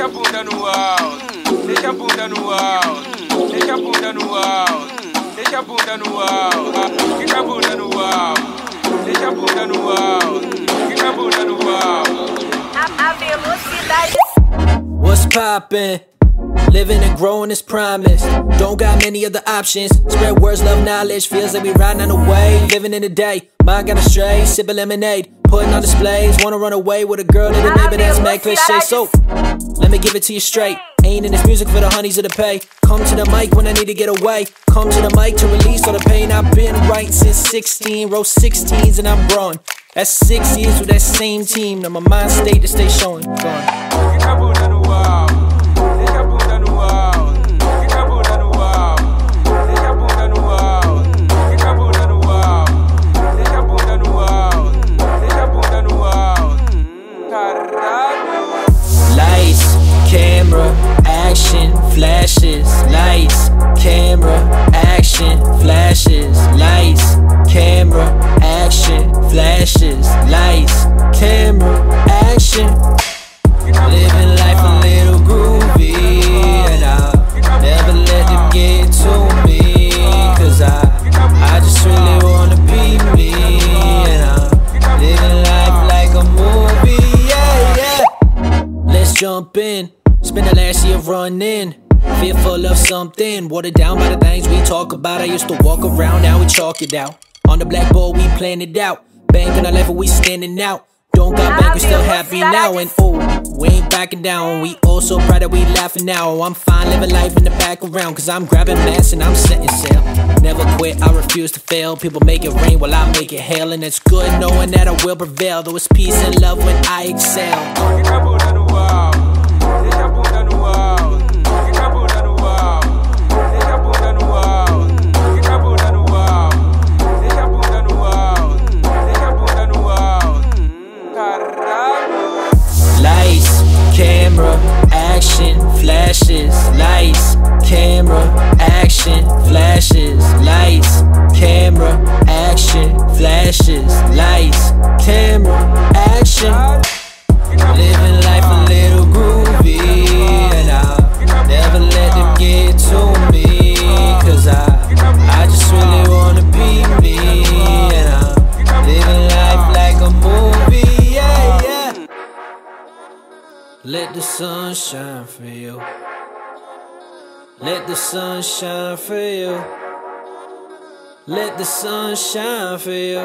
Deixa a bunda no alto, deixa a bunda no alto, deixa a bunda no alto, deixa a bunda no alto, fica a bunda no alto, deixa a bunda no alto, fica a bunda no alto. A, a velocidade. What's poppin'? Living and growing is promise. Don't got many other options. Spread words, love knowledge. Feels like we riding on the way. Living in the day. Mind got astray. Sipping lemonade. Putting on displays. Wanna run away with a girl that a baby that's mad cliche. So, let me give it to you straight. Ain't in this music for the honeys of the pay. Come to the mic when I need to get away. Come to the mic to release all the pain. I've been right since 16. Row 16s and I'm growing. That's six years with that same team. Now my mind state to stay showing. Gone. Flashes. Lights, camera, action, flashes. Lights, camera, action, flashes. Lights, camera, action. Living life a little groovy, and I'll never let them get to me. Cause I, I just really wanna be me, and I'm living life like a movie, yeah, yeah. Let's jump in. Spend the last year running. Fearful of something. Watered down by the things we talk about. I used to walk around, now we chalk it out. On the blackboard, we plan it out. Bank on the level, we standing out. Don't got back, we still happy now. And oh, we ain't backing down. We all so proud that we laughing now. I'm fine living life in the background. Cause I'm grabbing mass and I'm setting sail. Never quit, I refuse to fail. People make it rain while I make it hail. And it's good knowing that I will prevail. Though it's peace and love when I excel. Camera, action, flashes. Lights, camera, action, flashes. Lights, camera, action. Living life a little groovy, and I'll never let them get to me. Cause I, I just really wanna be me, and I'm living life like a movie, yeah, yeah. Let the sun shine for you. Let the sun shine for you. Let the sun shine for you.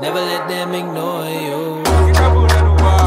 Never let them ignore you.